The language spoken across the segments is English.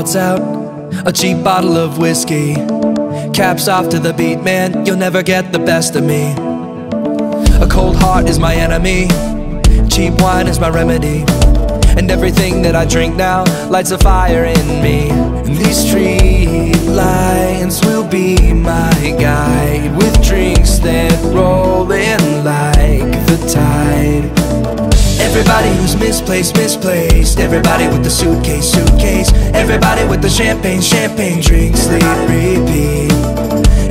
thoughts out. A cheap bottle of whiskey Caps off to the beat, man You'll never get the best of me. A cold heart is my enemy. Cheap wine is my remedy. And everything that I drink now Lights a fire in me. And these street lights will be my guide With drinks that roll misplaced, misplaced. Everybody with the suitcase, suitcase. Everybody with the champagne, champagne Drink, sleep, repeat.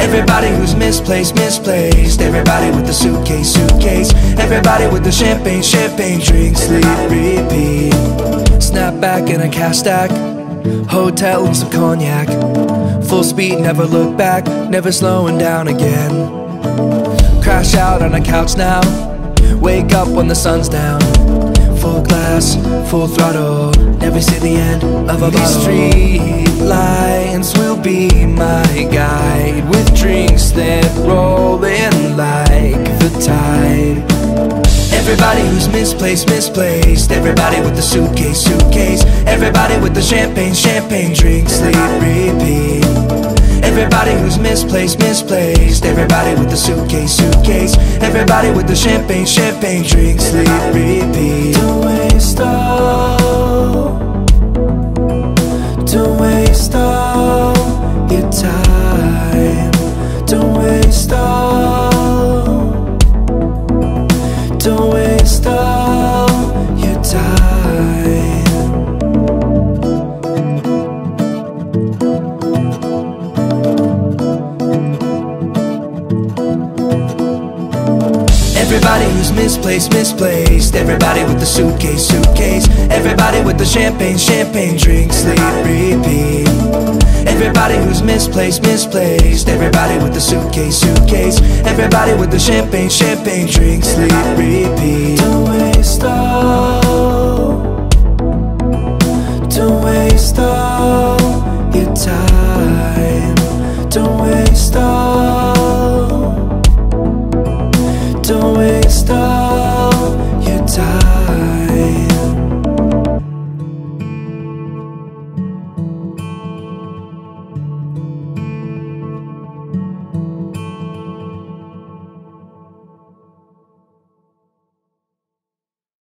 Everybody who's misplaced, misplaced. Everybody with the suitcase, suitcase. Everybody with the champagne, champagne Drink, sleep, repeat. Snap back in a cash stack. Hotel and some cognac. Full speed, never look back. Never slowing down again. Crash out on a couch now. Wake up when the sun's down Full glass, full throttle. Never see the end of a These street lights will be my guide. With drinks that roll in like the tide. Everybody who's misplaced, misplaced. Everybody with the suitcase, suitcase. Everybody with the champagne, champagne Drink, sleep, repeat Everybody who's misplaced, misplaced. Everybody with the suitcase, suitcase. Everybody with the champagne, champagne Drink, sleep, repeat Everybody who's misplaced, misplaced. Everybody with the suitcase, suitcase. Everybody with the champagne, champagne Drink, sleep, repeat. Everybody who's misplaced, misplaced. Everybody with the suitcase, suitcase. Everybody with the champagne, champagne Drink, sleep, repeat. Don't waste all Don't waste all your time. Don't waste all